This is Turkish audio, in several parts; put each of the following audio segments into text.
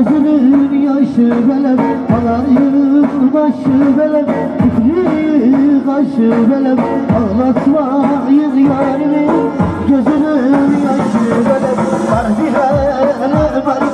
Gözünün yaşı benim Kalayım başı benim Gitmeyi kaşı benim Ağlatmayın yarimi Gözünün yaşı benim Var bile var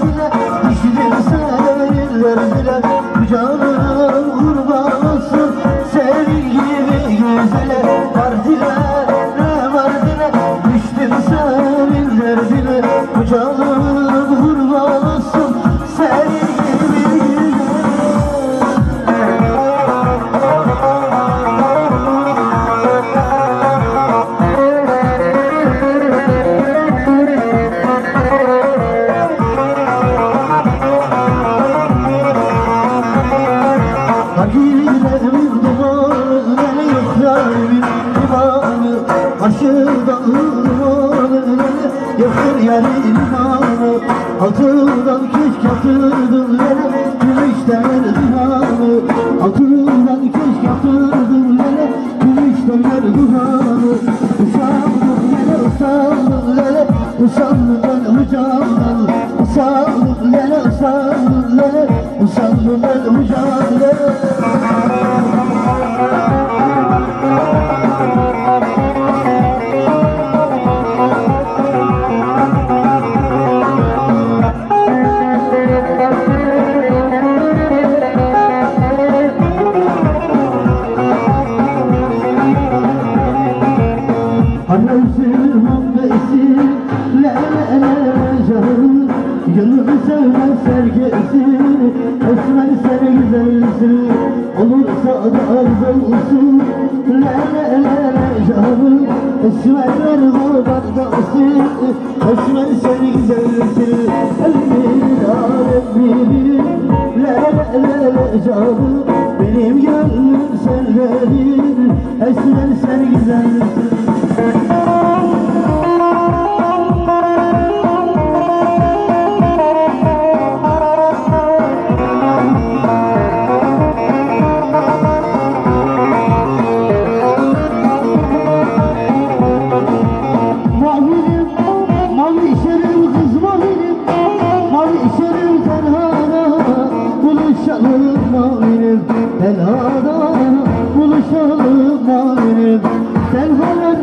Musallı, musallı, musallı, sevmez sergesi Esmer sen güzelsin Olursa da arz olsun. La la la la canım Esmerler kurban olsun. Esmer sen güzelsin Elmin alemini La la la la canım Benim gönlüm senlerin Esmer sen güzelsin Buluşalım mavilim Tenhada buluşalım mavilim Tenhalar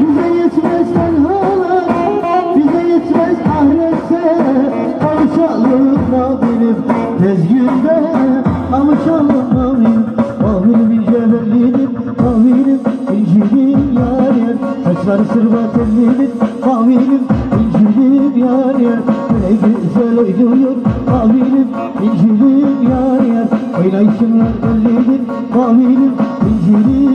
bize yetmez tenhalar Bize yetmez ahirette Kavuşalım mavilim Tez günde kavuşalım mavilim Mavilimin cevherlinim Mavilim incilim yarim Saçları sırma tellimin Mavilim incilim yarim Ne güzel oynuyor Mavilim incilim yarim Oynayışımlar bellidir Mavilim incilim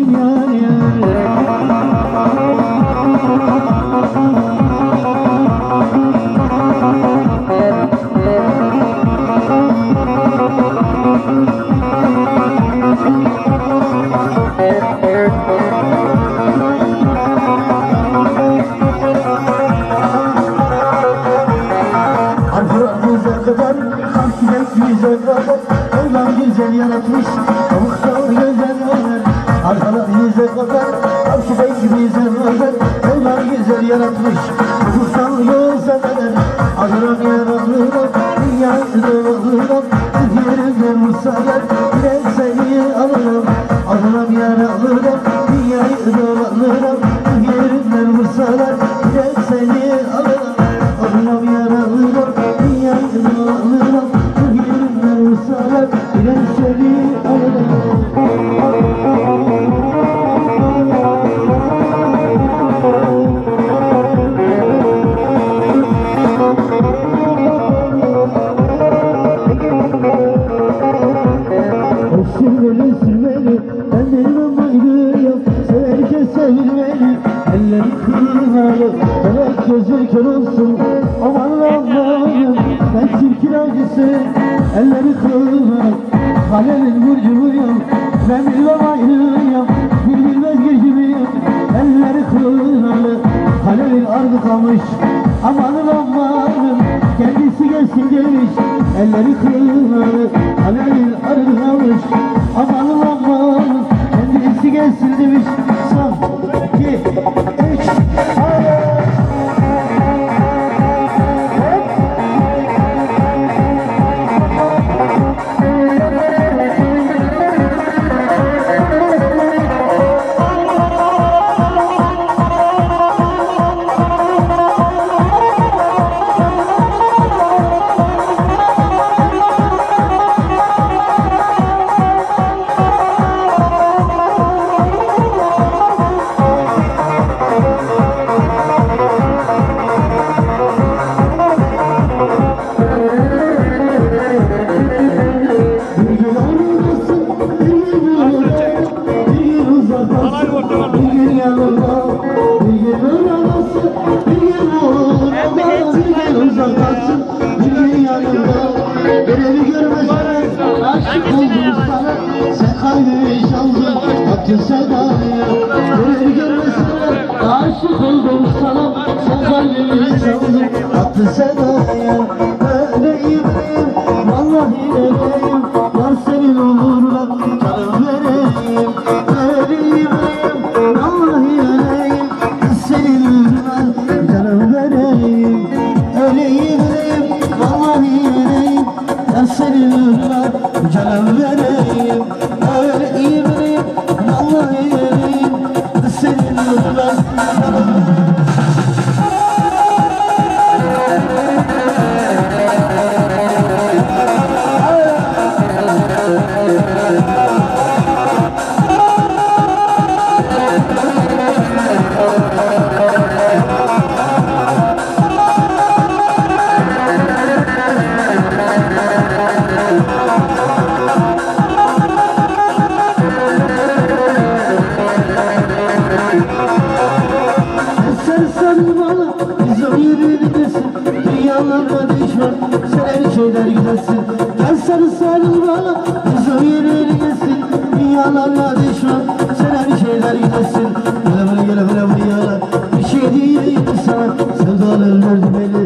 burcuyum Ben bilmem aynıyım Bir bilmez Elleri kınalı Kalemin ardı kamış Amanın amanın. Kendisi gelsin demiş Elleri kınalı Kalemin ardı kamış Amanın amanın. Kendisi gelsin demiş Son iki üç Halime çaldım attı sedaya Öleyim vallahi öleyim Var senin uğruna canım vereyim Öleyim vallahi öleyim Kız senin uğruna canım vereyim Öleyim vallahi öleyim Var senin uğruna canım Alınır benim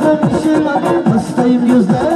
tradition, first time use.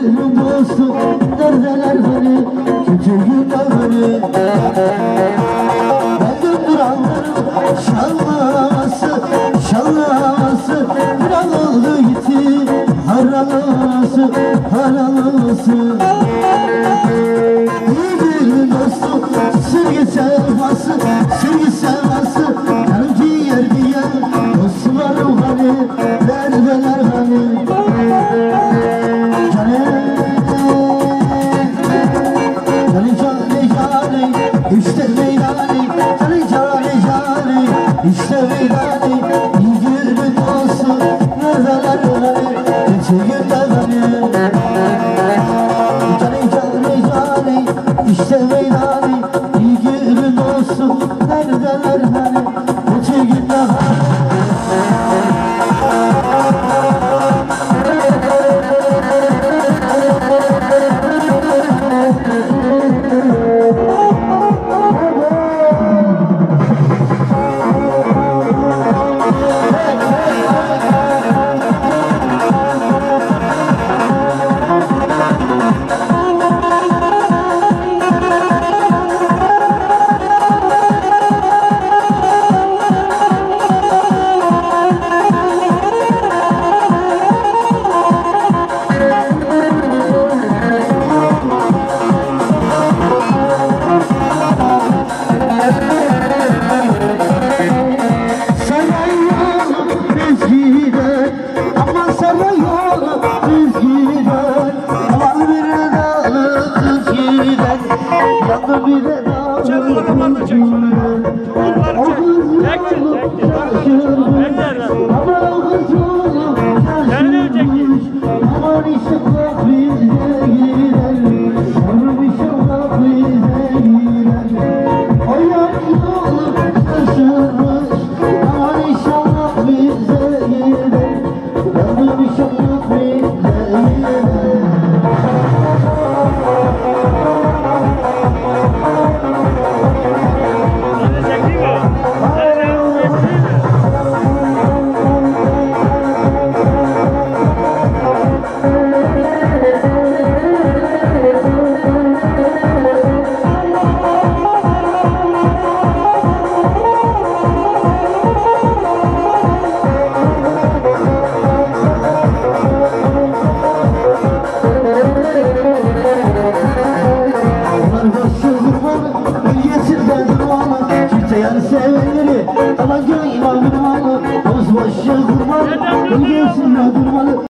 gönlüm dostum Neredeler beni küçücük ömrü Ben döndüranlarım şanlaması Şanlaması bir an oldu gitti Haralısı haralısı İyidir dostum sürgü sevması Sürgü sevması Yanım ciğer الهنا